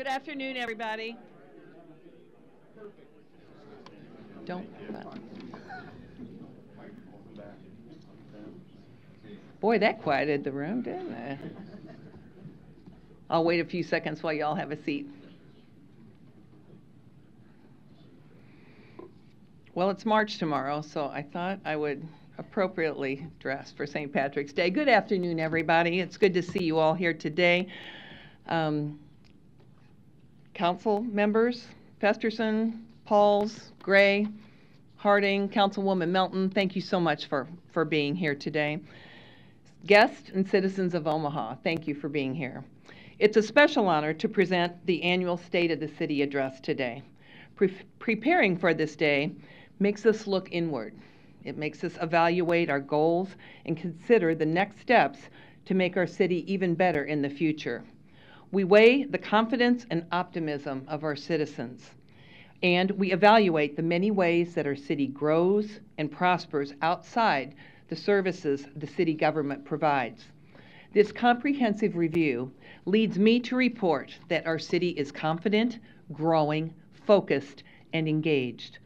Good afternoon, everybody. Don't. Boy, that quieted the room, didn't it? I'll wait a few seconds while y'all have a seat. Well, it's March tomorrow, so I thought I would appropriately dress for St. Patrick's Day. Good afternoon, everybody. It's good to see you all here today. Um, council members, Festersen, Pahls, Gray, Harding, Councilwoman Melton, thank you so much for, for being here today. Guests and citizens of Omaha, thank you for being here. It's a special honor to present the annual State of the City address today. Pre preparing for this day makes us look inward. It makes us evaluate our goals and consider the next steps to make our city even better in the future. We weigh the confidence and optimism of our citizens, and we evaluate the many ways that our city grows and prospers outside the services the city government provides. This comprehensive review leads me to report that our city is confident, growing, focused, and engaged.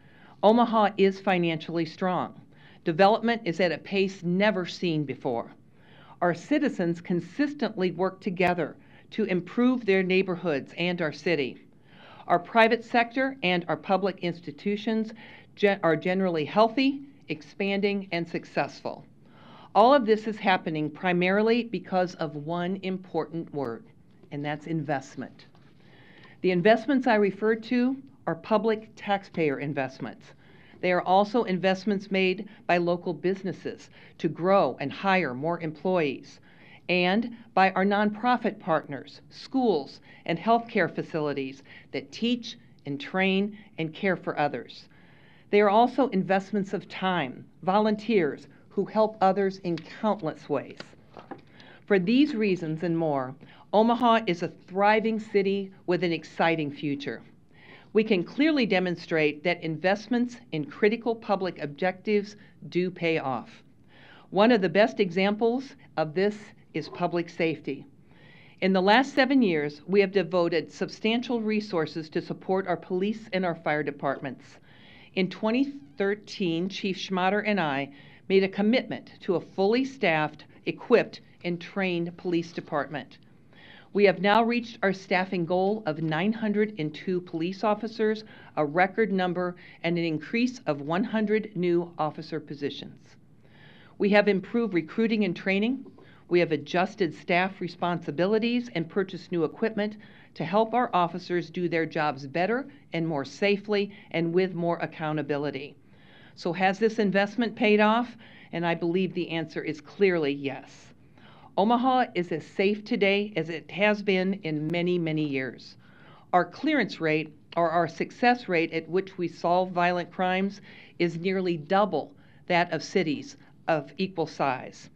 Omaha is financially strong. Development is at a pace never seen before. Our citizens consistently work together to improve their neighborhoods and our city. Our private sector and our public institutions are generally healthy, expanding, and successful. All of this is happening primarily because of one important word, and that's investment. The investments I refer to are public taxpayer investments. They are also investments made by local businesses to grow and hire more employees, and by our nonprofit partners, schools, and healthcare facilities that teach and train and care for others. They are also investments of time, volunteers, who help others in countless ways. For these reasons and more, Omaha is a thriving city with an exciting future. We can clearly demonstrate that investments in critical public objectives do pay off. One of the best examples of this is public safety. In the last seven years, we have devoted substantial resources to support our police and our fire departments. In 2013, Chief Schmaderer and I made a commitment to a fully staffed, equipped, and trained police department. We have now reached our staffing goal of 902 police officers, a record number, and an increase of 100 new officer positions. We have improved recruiting and training. We have adjusted staff responsibilities and purchased new equipment to help our officers do their jobs better and more safely and with more accountability. So has this investment paid off? And I believe the answer is clearly yes. Omaha is as safe today as it has been in many, many years. Our clearance rate, or our success rate at which we solve violent crimes, is nearly double that of cities of equal size.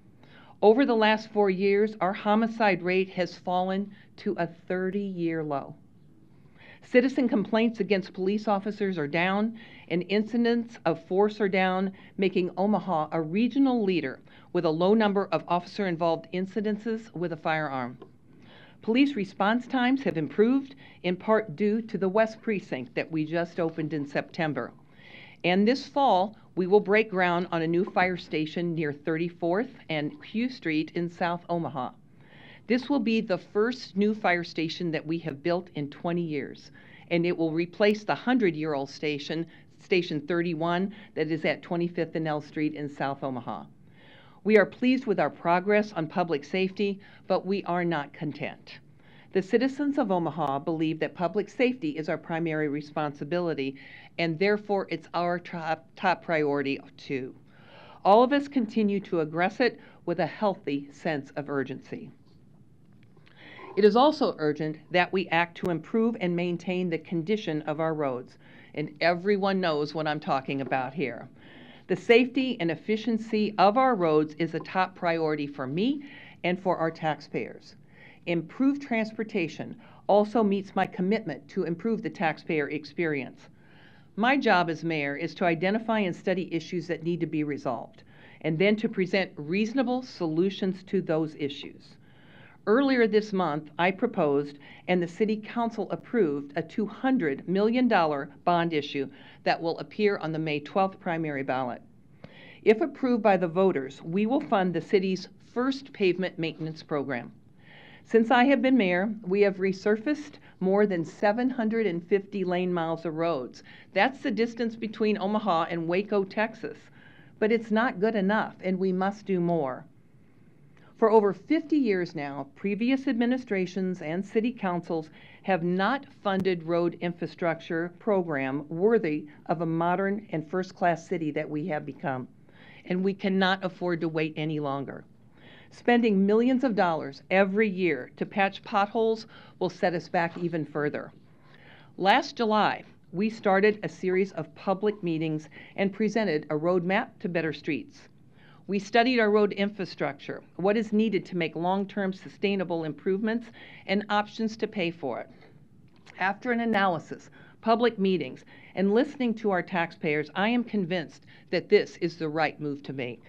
Over the last four years, our homicide rate has fallen to a 30 year low. Citizen complaints against police officers are down, and incidents of force are down, making Omaha a regional leader with a low number of officer involved incidences with a firearm. Police response times have improved, in part due to the West Precinct that we just opened in September. And this fall, we will break ground on a new fire station near 34th and Q Street in South Omaha. This will be the first new fire station that we have built in 20 years, and it will replace the 100-year-old station, Station 31, that is at 25th and L Street in South Omaha. We are pleased with our progress on public safety, but we are not content. The citizens of Omaha believe that public safety is our primary responsibility, and therefore it's our top, top priority too. All of us continue to address it with a healthy sense of urgency. It is also urgent that we act to improve and maintain the condition of our roads. And everyone knows what I'm talking about here. The safety and efficiency of our roads is a top priority for me and for our taxpayers. Improved transportation also meets my commitment to improve the taxpayer experience. My job as mayor is to identify and study issues that need to be resolved, and then to present reasonable solutions to those issues. Earlier this month, I proposed and the City Council approved a $200 million bond issue that will appear on the May 12th primary ballot. If approved by the voters, we will fund the city's first pavement maintenance program. Since I have been mayor, we have resurfaced more than 750 lane miles of roads. That's the distance between Omaha and Waco, Texas. But it's not good enough, and we must do more. For over 50 years now, previous administrations and city councils have not funded road infrastructure program worthy of a modern and first-class city that we have become. And we cannot afford to wait any longer. Spending millions of dollars every year to patch potholes will set us back even further. Last July, we started a series of public meetings and presented a roadmap to better streets. We studied our road infrastructure, what is needed to make long-term sustainable improvements, and options to pay for it. After an analysis, public meetings, and listening to our taxpayers, I am convinced that this is the right move to make.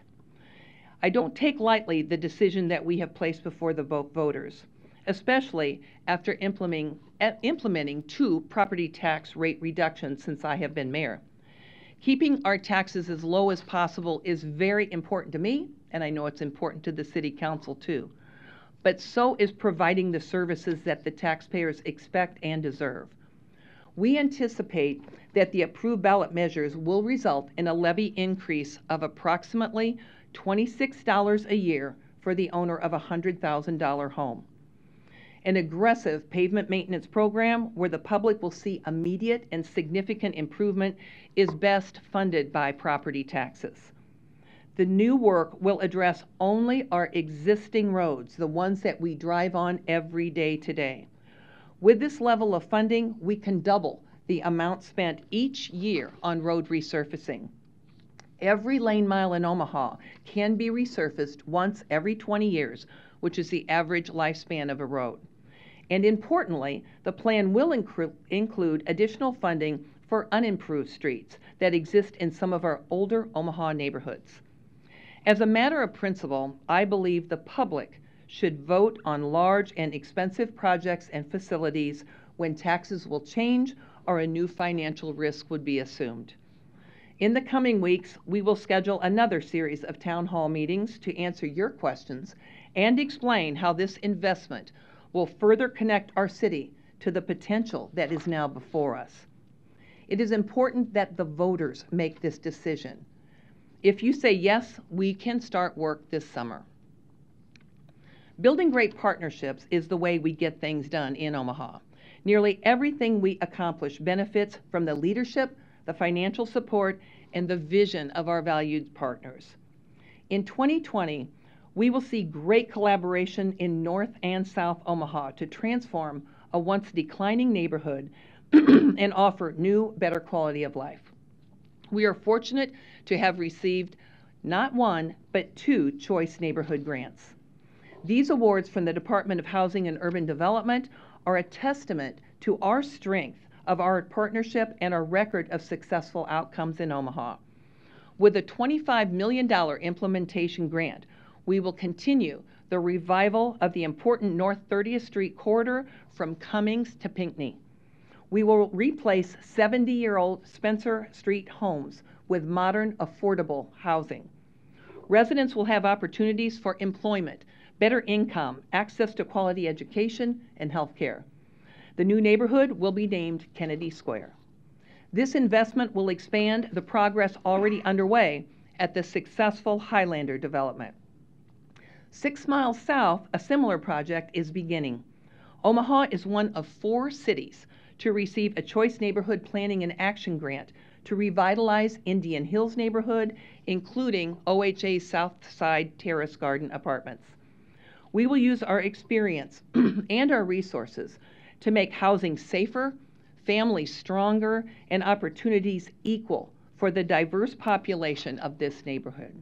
I don't take lightly the decision that we have placed before the voters, especially after implementing, eh, implementing two property tax rate reductions since I have been mayor. Keeping our taxes as low as possible is very important to me, and I know it's important to the City Council too. But so is providing the services that the taxpayers expect and deserve. We anticipate that the approved ballot measures will result in a levy increase of approximately $26 a year for the owner of a $100,000 home an aggressive pavement maintenance program where the public will see immediate and significant improvement is best funded by property taxes. The new work will address only our existing roads, the ones that we drive on every day today. With this level of funding, we can double the amount spent each year on road resurfacing. Every lane mile in Omaha can be resurfaced once every 20 years, which is the average lifespan of a road. And importantly, the plan will incru- include additional funding for unimproved streets that exist in some of our older Omaha neighborhoods. As a matter of principle, I believe the public should vote on large and expensive projects and facilities when taxes will change or a new financial risk would be assumed. In the coming weeks, we will schedule another series of town hall meetings to answer your questions and explain how this investment will further connect our city to the potential that is now before us. It is important that the voters make this decision. If you say yes, we can start work this summer. Building great partnerships is the way we get things done in Omaha. Nearly everything we accomplish benefits from the leadership, the financial support, and the vision of our valued partners. In 2020, we will see great collaboration in North and South Omaha to transform a once declining neighborhood and offer new, better quality of life. We are fortunate to have received not one, but two Choice Neighborhood Grants. These awards from the Department of Housing and Urban Development are a testament to our strength of our partnership and our record of successful outcomes in Omaha. With a $25 million implementation grant, we will continue the revival of the important North 30th Street corridor from Cummings to Pinckney. We will replace 70 year old Spencer Street homes with modern, affordable housing. Residents will have opportunities for employment, better income, access to quality education, and health care. The new neighborhood will be named Kennedy Square. This investment will expand the progress already underway at the successful Highlander development. Six miles south, a similar project is beginning. Omaha is one of four cities to receive a Choice Neighborhood Planning and Action Grant to revitalize Indian Hills neighborhood, including OHA's South Side Terrace Garden Apartments. We will use our experience and our resources to make housing safer, families stronger, and opportunities equal for the diverse population of this neighborhood.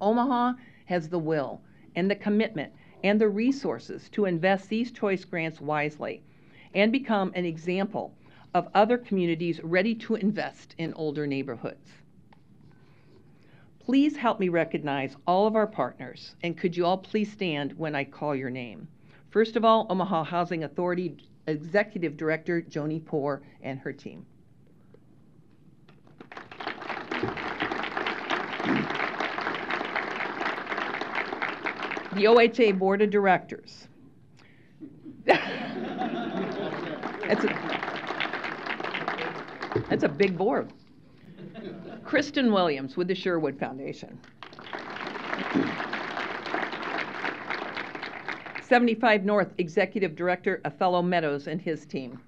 Omaha has the will and the commitment and the resources to invest these choice grants wisely and become an example of other communities ready to invest in older neighborhoods. Please help me recognize all of our partners, and could you all please stand when I call your name? First of all, Omaha Housing Authority Executive Director Joanie Poore and her team. The OHA Board of Directors. That's a, that's a big board. Kristen Williams with the Sherwood Foundation. 75 North Executive Director Othello Meadows and his team.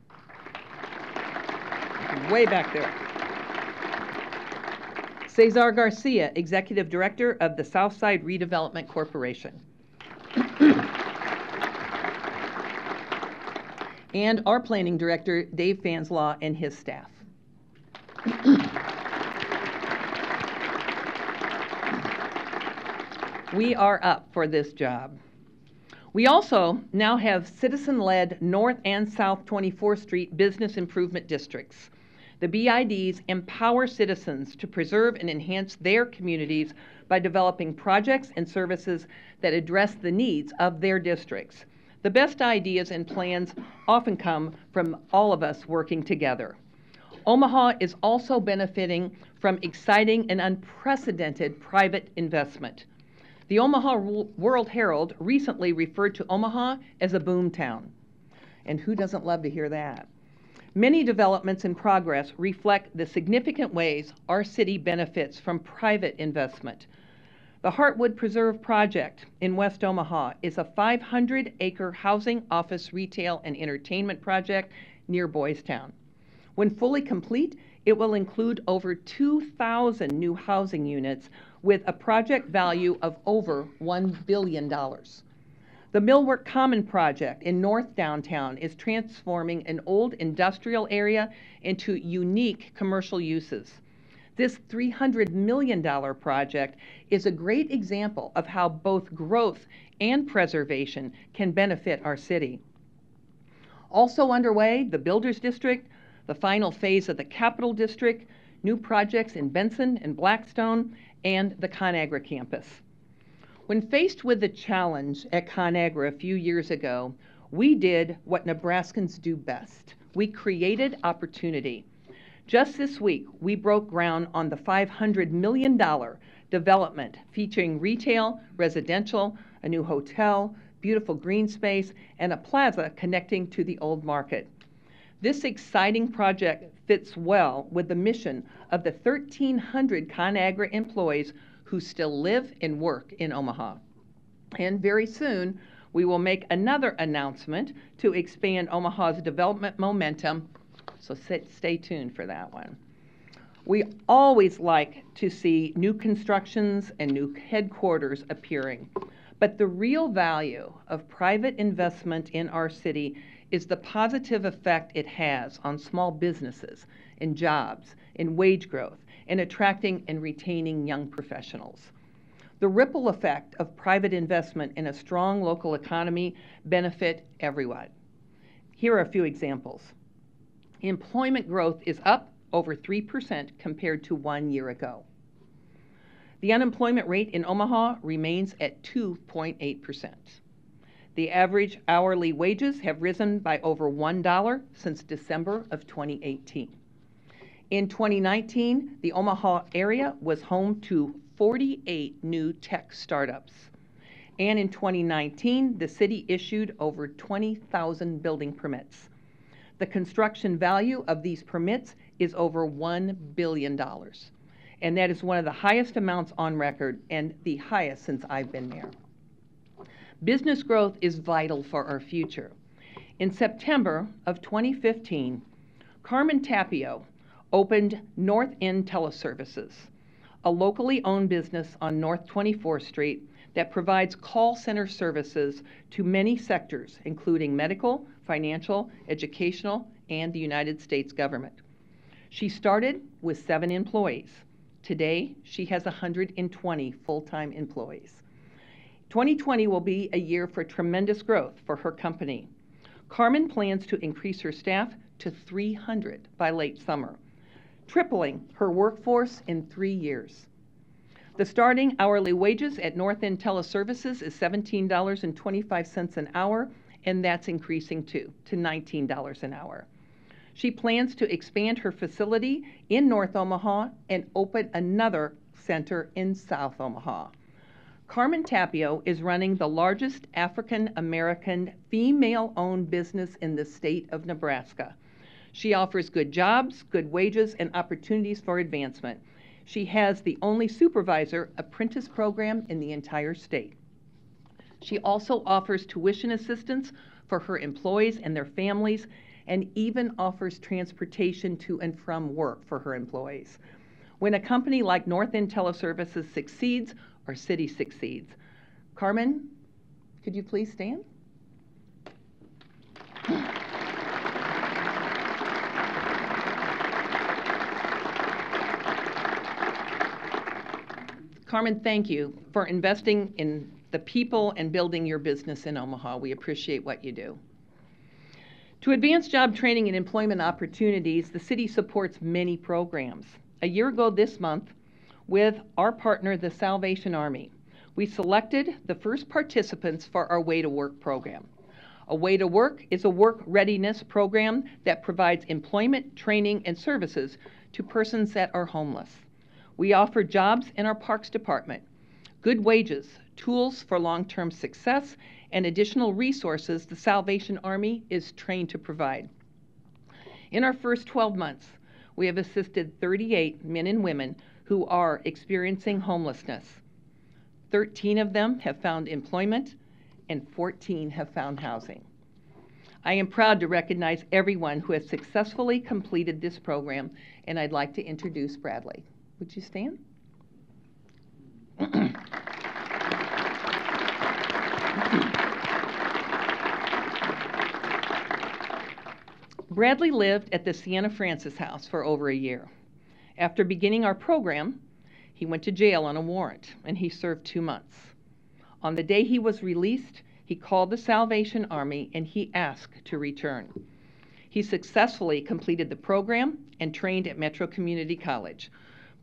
Way back there. Cesar Garcia, Executive Director of the Southside Redevelopment Corporation. and our Planning Director, Dave Fanslau, and his staff. we are up for this job. We also now have citizen-led North and South 24th Street business improvement districts. The BIDs empower citizens to preserve and enhance their communities by developing projects and services that address the needs of their districts. The best ideas and plans often come from all of us working together. Omaha is also benefiting from exciting and unprecedented private investment. The Omaha World Herald recently referred to Omaha as a boomtown. And who doesn't love to hear that? Many developments in progress reflect the significant ways our city benefits from private investment, the Heartwood Preserve Project in West Omaha is a 500 acre housing, office, retail, and entertainment project near Boys Town. When fully complete, it will include over 2,000 new housing units with a project value of over $1 billion. The Millwork Common project in North Downtown is transforming an old industrial area into unique commercial uses. This $300 million project is a great example of how both growth and preservation can benefit our city. Also underway, the Builders District, the final phase of the Capital District, new projects in Benson and Blackstone, and the ConAgra campus. When faced with the challenge at ConAgra a few years ago, we did what Nebraskans do best. We created opportunity. Just this week, we broke ground on the $500 million development featuring retail, residential, a new hotel, beautiful green space, and a plaza connecting to the old market. This exciting project fits well with the mission of the 1,300 ConAgra employees who still live and work in Omaha. And very soon, we will make another announcement to expand Omaha's development momentum so stay tuned for that one. We always like to see new constructions and new headquarters appearing. But the real value of private investment in our city is the positive effect it has on small businesses, in jobs, in wage growth, in attracting and retaining young professionals. The ripple effect of private investment in a strong local economy benefit everyone. Here are a few examples. Employment growth is up over 3% compared to one year ago. The unemployment rate in Omaha remains at 2.8%. The average hourly wages have risen by over $1 since December of 2018. In 2019, the Omaha area was home to 48 new tech startups. And in 2019, the city issued over 20,000 building permits. The construction value of these permits is over $1 billion. And that is one of the highest amounts on record and the highest since I've been there. Business growth is vital for our future. In September of 2015, Carmen Tapio opened North End Teleservices, a locally owned business on North 24th Street that provides call center services to many sectors, including medical, financial, educational, and the United States government. She started with seven employees. Today, she has 120 full-time employees. 2020 will be a year for tremendous growth for her company. Carmen plans to increase her staff to 300 by late summer, tripling her workforce in three years. The starting hourly wages at North End Teleservices is $17.25 an hour, and that's increasing too to $19 an hour. She plans to expand her facility in North Omaha and open another center in South Omaha. Carmen Tapio is running the largest African American female owned business in the state of Nebraska. She offers good jobs, good wages, and opportunities for advancement. She has the only supervisor apprentice program in the entire state. She also offers tuition assistance for her employees and their families, and even offers transportation to and from work for her employees. When a company like North End Teleservices succeeds, our city succeeds. Carmen, could you please stand? Carmen, thank you for investing in the people and building your business in Omaha. We appreciate what you do. To advance job training and employment opportunities, the city supports many programs. A year ago this month, with our partner, the Salvation Army, we selected the first participants for our Way to Work program. A Way to Work is a work readiness program that provides employment, training, and services to persons that are homeless. We offer jobs in our Parks Department, good wages, tools for long term success, and additional resources the Salvation Army is trained to provide. In our first 12 months, we have assisted 38 men and women who are experiencing homelessness. 13 of them have found employment, and 14 have found housing. I am proud to recognize everyone who has successfully completed this program, and I'd like to introduce Bradley. Would you stand? Bradley lived at the Siena Francis House for over a year. After beginning our program, he went to jail on a warrant and he served two months. On the day he was released, he called the Salvation Army and he asked to return. He successfully completed the program and trained at Metro Community College.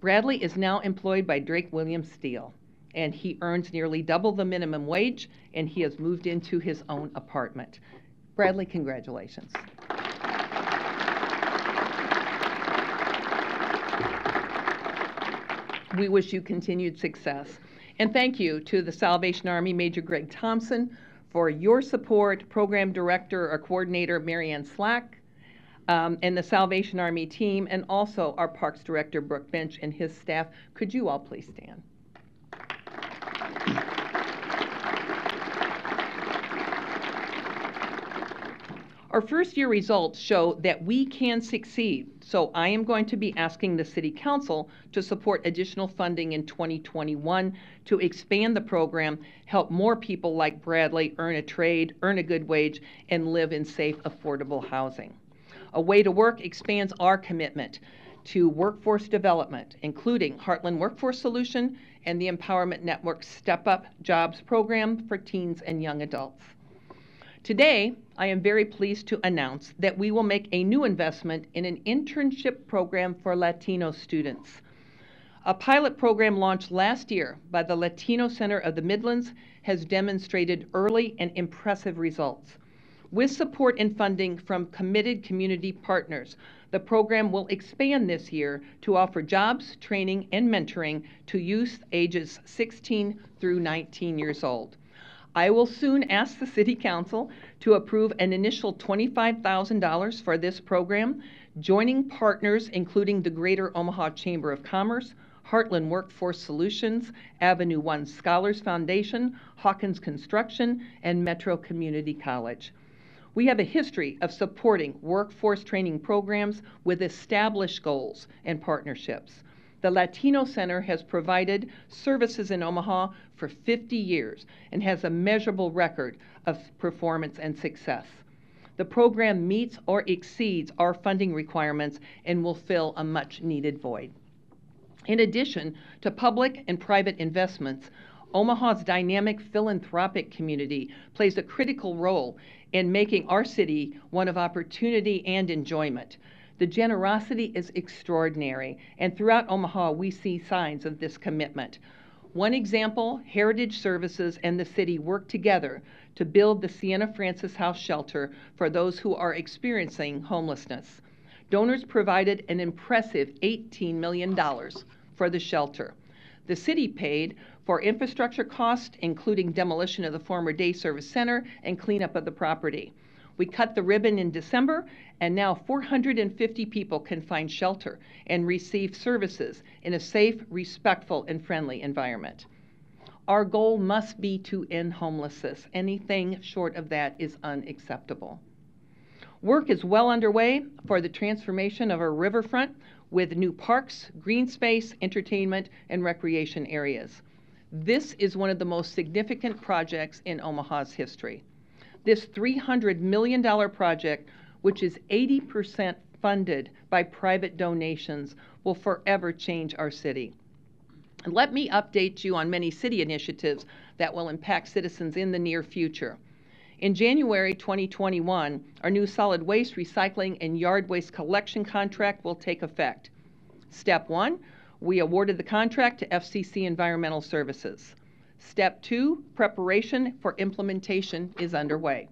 Bradley is now employed by Drake Williams Steel and he earns nearly double the minimum wage and he has moved into his own apartment. Bradley, congratulations. We wish you continued success. And thank you to the Salvation Army Major Greg Thompson for your support, Program Director or Coordinator Marianne Slack, um, and the Salvation Army team, and also our Parks Director Brook Bench and his staff. Could you all please stand? Our first year results show that we can succeed, so I am going to be asking the City Council to support additional funding in 2021 to expand the program, help more people like Bradley earn a trade, earn a good wage, and live in safe, affordable housing. A Way to Work expands our commitment to workforce development, including Heartland Workforce Solution and the Empowerment Network Step Up Jobs program for teens and young adults. Today, I am very pleased to announce that we will make a new investment in an internship program for Latino students. A pilot program launched last year by the Latino Center of the Midlands has demonstrated early and impressive results. With support and funding from committed community partners, the program will expand this year to offer jobs, training, and mentoring to youth ages 16 through 19 years old. I will soon ask the City Council to approve an initial $25,000 for this program, joining partners including the Greater Omaha Chamber of Commerce, Heartland Workforce Solutions, Avenue One Scholars Foundation, Hawkins Construction, and Metro Community College. We have a history of supporting workforce training programs with established goals and partnerships. The Latino Center has provided services in Omaha for 50 years and has a measurable record of performance and success. The program meets or exceeds our funding requirements and will fill a much needed void. In addition to public and private investments, Omaha's dynamic philanthropic community plays a critical role in making our city one of opportunity and enjoyment. The generosity is extraordinary, and throughout Omaha, we see signs of this commitment. One example, Heritage Services and the city worked together to build the Siena Francis House shelter for those who are experiencing homelessness. Donors provided an impressive $18 million for the shelter. The city paid for infrastructure costs, including demolition of the former day service center and cleanup of the property. We cut the ribbon in December, and now 450 people can find shelter and receive services in a safe, respectful, and friendly environment. Our goal must be to end homelessness. Anything short of that is unacceptable. Work is well underway for the transformation of our riverfront with new parks, green space, entertainment, and recreation areas. This is one of the most significant projects in Omaha's history. This $300 million project, which is 80% funded by private donations, will forever change our city. And let me update you on many city initiatives that will impact citizens in the near future. In January 2021, our new solid waste recycling and yard waste collection contract will take effect. Step one, we awarded the contract to FCC Environmental Services. Step two, preparation for implementation is underway.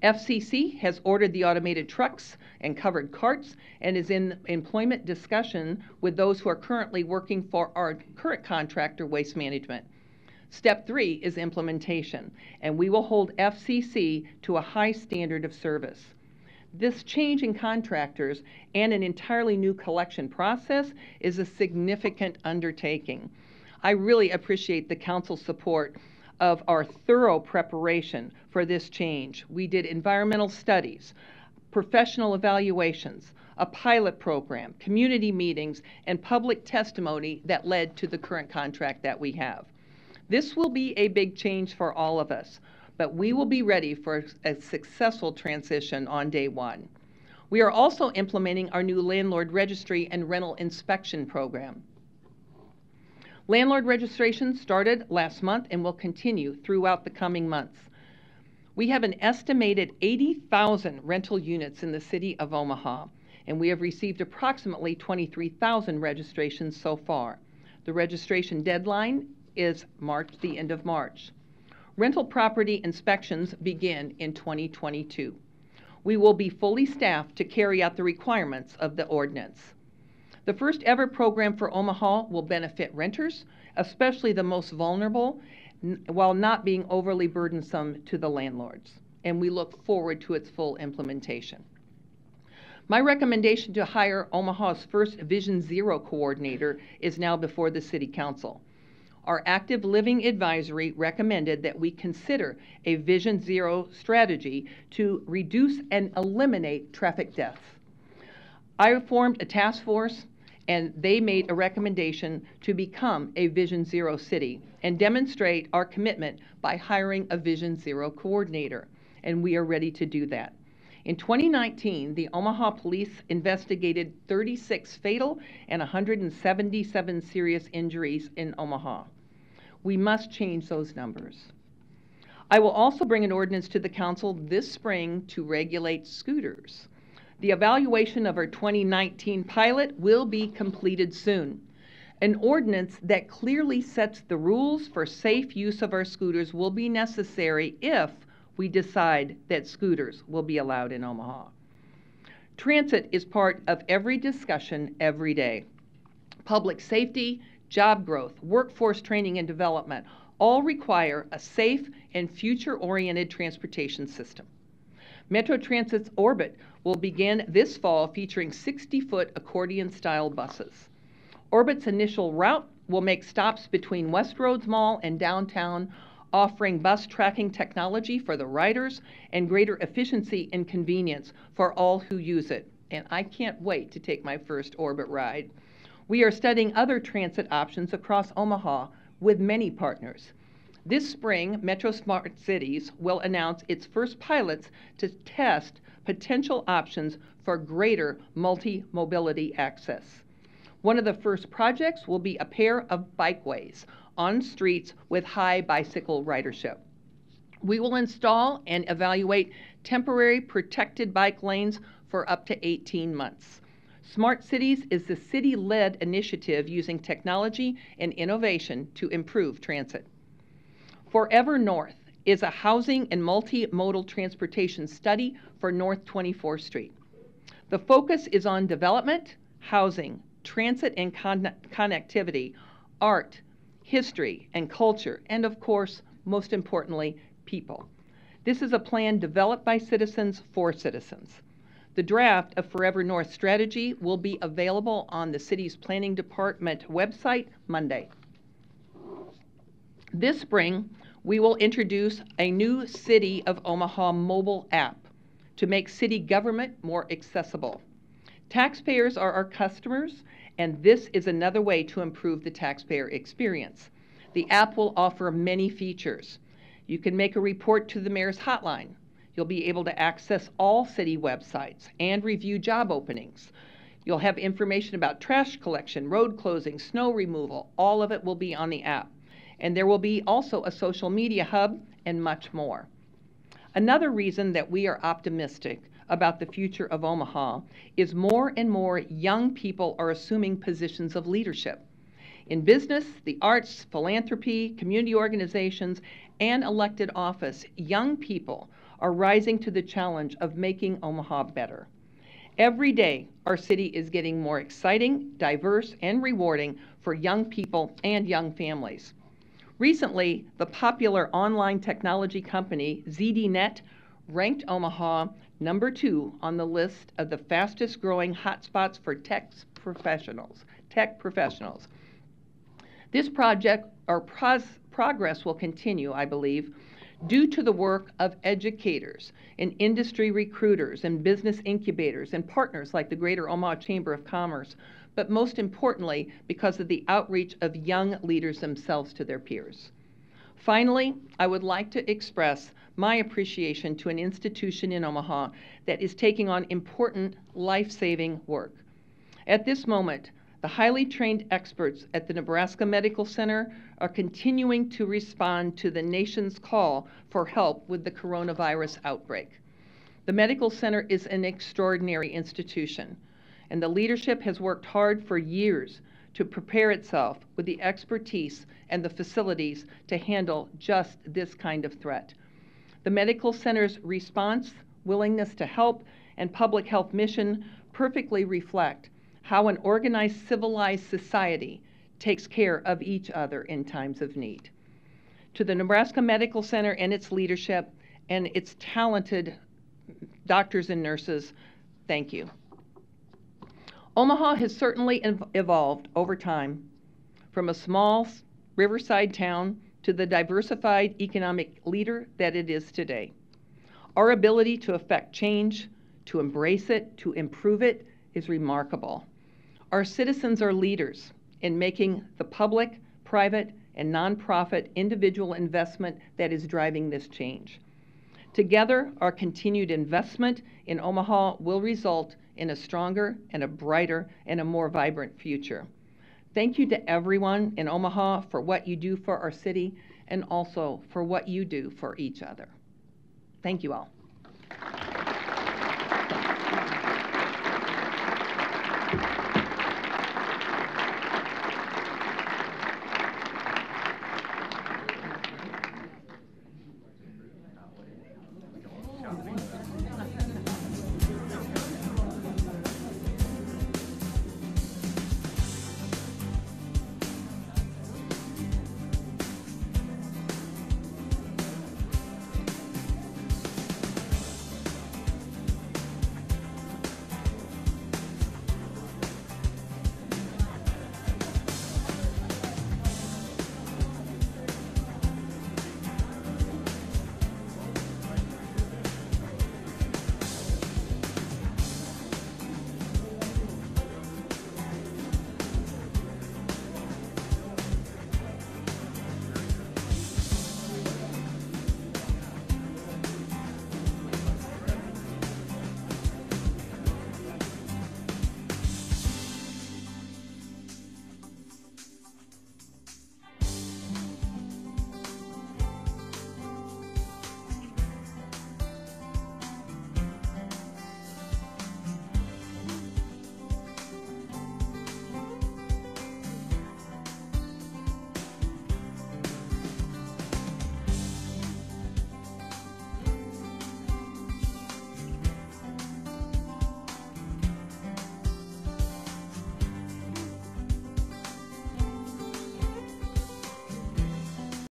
FCC has ordered the automated trucks and covered carts and is in employment discussion with those who are currently working for our current contractor, Waste Management. Step three is implementation, and we will hold FCC to a high standard of service. This change in contractors and an entirely new collection process is a significant undertaking. I really appreciate the council's support of our thorough preparation for this change. We did environmental studies, professional evaluations, a pilot program, community meetings, and public testimony that led to the current contract that we have. This will be a big change for all of us, but we will be ready for a successful transition on day one. We are also implementing our new landlord registry and rental inspection program. Landlord registration started last month and will continue throughout the coming months. We have an estimated 80,000 rental units in the city of Omaha, and we have received approximately 23,000 registrations so far. The registration deadline is March, the end of March. Rental property inspections begin in 2022. We will be fully staffed to carry out the requirements of the ordinance. The first ever program for Omaha will benefit renters, especially the most vulnerable, while not being overly burdensome to the landlords. And we look forward to its full implementation. My recommendation to hire Omaha's first Vision Zero coordinator is now before the City Council. Our Active Living Advisory recommended that we consider a Vision Zero strategy to reduce and eliminate traffic deaths. I formed a task force and they made a recommendation to become a Vision Zero city and demonstrate our commitment by hiring a Vision Zero coordinator. And we are ready to do that. In 2019, the Omaha Police investigated 36 fatal and 177 serious injuries in Omaha. We must change those numbers. I will also bring an ordinance to the council this spring to regulate scooters. The evaluation of our 2019 pilot will be completed soon. An ordinance that clearly sets the rules for safe use of our scooters will be necessary if we decide that scooters will be allowed in Omaha. Transit is part of every discussion every day. Public safety, job growth, workforce training and development all require a safe and future oriented transportation system. Metro Transit's Orbit will begin this fall featuring 60 foot accordion style buses. Orbit's initial route will make stops between Westroads Mall and downtown, offering bus tracking technology for the riders and greater efficiency and convenience for all who use it. And I can't wait to take my first Orbit ride. We are studying other transit options across Omaha with many partners. This spring, Metro Smart Cities will announce its first pilots to test potential options for greater multi-mobility access. One of the first projects will be a pair of bikeways on streets with high bicycle ridership. We will install and evaluate temporary protected bike lanes for up to 18 months. Smart Cities is the city led initiative using technology and innovation to improve transit. Forever North is a housing and multimodal transportation study for North 24th Street. The focus is on development, housing, transit and con- connectivity, art, history, and culture, and of course, most importantly, people. This is a plan developed by citizens for citizens. The draft of Forever North strategy will be available on the city's planning department website Monday. This spring, we will introduce a new City of Omaha mobile app to make city government more accessible. Taxpayers are our customers, and this is another way to improve the taxpayer experience. The app will offer many features. You can make a report to the mayor's hotline. You'll be able to access all city websites and review job openings. You'll have information about trash collection, road closing, snow removal. All of it will be on the app. And there will be also a social media hub and much more. Another reason that we are optimistic about the future of Omaha is more and more young people are assuming positions of leadership. In business, the arts, philanthropy, community organizations, and elected office, young people are rising to the challenge of making Omaha better. Every day, our city is getting more exciting, diverse, and rewarding for young people and young families. Recently, the popular online technology company ZDNet ranked Omaha number two on the list of the fastest growing hotspots for tech professionals. Tech professionals. This project or progress will continue, I believe, due to the work of educators and industry recruiters and business incubators and partners like the Greater Omaha Chamber of Commerce, but most importantly, because of the outreach of young leaders themselves to their peers. Finally, I would like to express my appreciation to an institution in Omaha that is taking on important life saving work. At this moment, the highly trained experts at the Nebraska Medical Center are continuing to respond to the nation's call for help with the coronavirus outbreak. The Medical Center is an extraordinary institution, and the leadership has worked hard for years to prepare itself with the expertise and the facilities to handle just this kind of threat. The Medical Center's response, willingness to help, and public health mission perfectly reflect how an organized civilized society takes care of each other in times of need. To the Nebraska Medical Center and its leadership and its talented doctors and nurses, thank you. Omaha has certainly evolved over time from a small riverside town to the diversified economic leader that it is today. Our ability to affect change, to embrace it, to improve it is remarkable. Our citizens are leaders in making the public, private, and nonprofit individual investment that is driving this change. Together, our continued investment in Omaha will result in a stronger and a brighter and a more vibrant future. Thank you to everyone in Omaha for what you do for our city and also for what you do for each other. Thank you all.